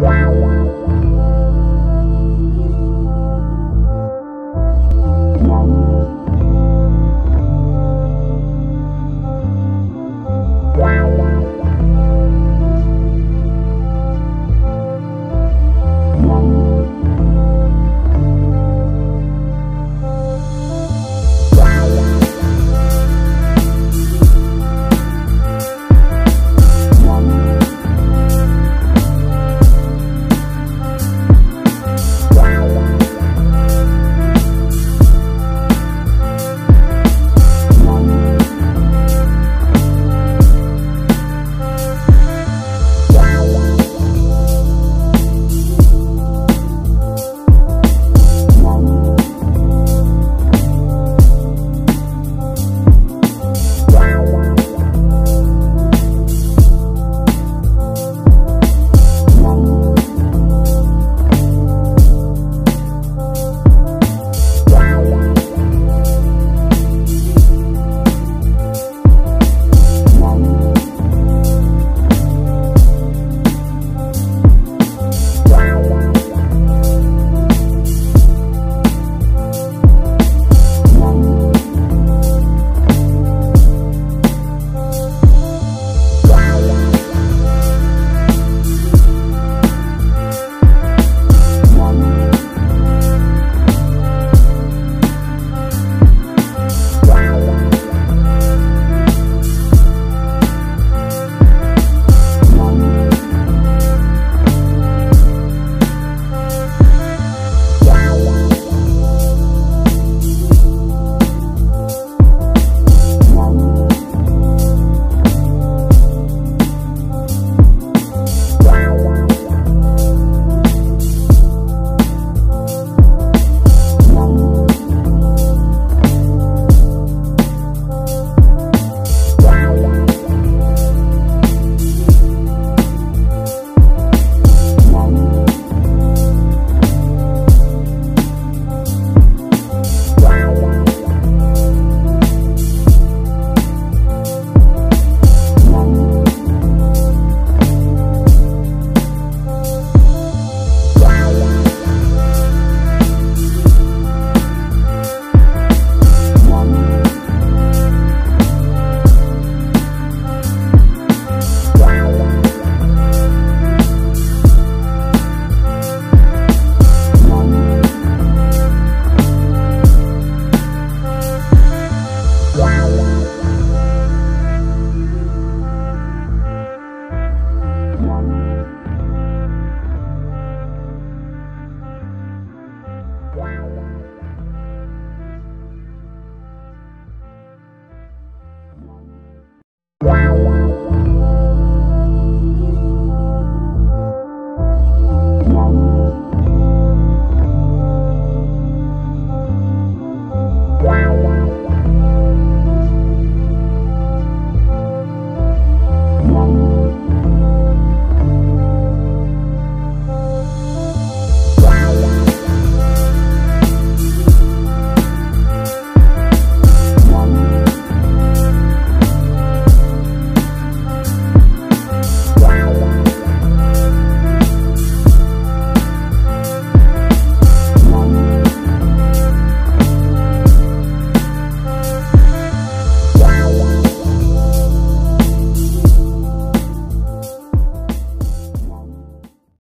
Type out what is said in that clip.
Wow. Wow.